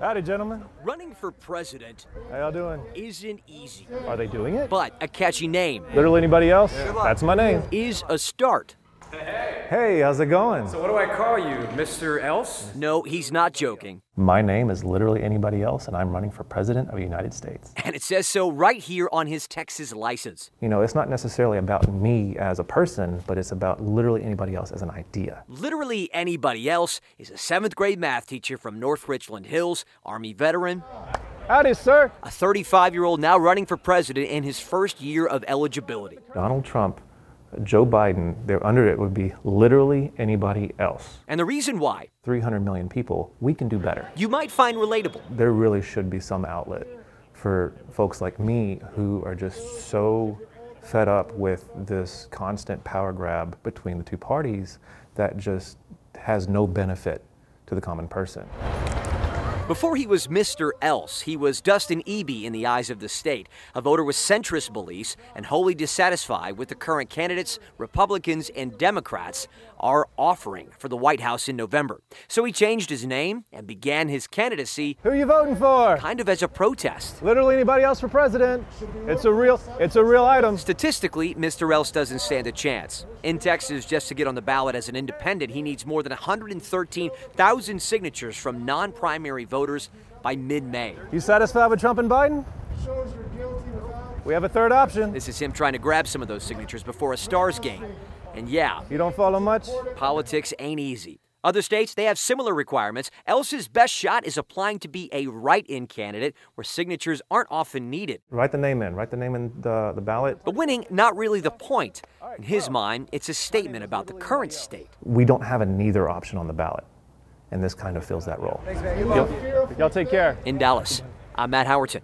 Howdy, gentlemen. Running for president How y'all doing? isn't easy, Are they doing it? but a catchy name Literally anybody else? That's my name. is a start. Hey, how's it going? So what do I call you, Mr. Else? No, he's not joking. My name is literally anybody else, and I'm running for president of the United States. And it says so right here on his Texas license. You know, it's not necessarily about me as a person, but it's about literally anybody else as an idea. Literally anybody else is a seventh grade math teacher from North Richland Hills, Army veteran, Howdy, sir. a 35 year old now running for president in his first year of eligibility. Donald Trump, Joe Biden, they're under it would be literally anybody else. And the reason why 300 million people, we can do better. you might find relatable. There really should be some outlet for folks like me who are just so fed up with this constant power grab between the two parties that just has no benefit to the common person. Before he was Mr. Else, he was Dustin Ebey in the eyes of the state, a voter with centrist beliefs and wholly dissatisfied with the current candidates Republicans and Democrats are offering for the White House in November. So he changed his name and began his candidacy Who are you voting for? kind of as a protest. Literally anybody else for president. It's a real it's a real item. Statistically, Mr. Else doesn't stand a chance. In Texas, just to get on the ballot as an independent, he needs more than 113,000 signatures from non primary voters by mid May. You satisfied with Trump and Biden? We have a third option. This is him trying to grab some of those signatures before a Stars game. And yeah, You don't follow much? politics ain't easy. Other states, they have similar requirements. Else's best shot is applying to be a write in candidate where signatures aren't often needed. Write the name in. Write the name in the, the ballot. But winning, not really the point. In his mind, it's a statement about the current state. We don't have a neither option on the ballot. And this kind of fills that role. Y'all, y'all take care. In Dallas, I'm Matt Howerton.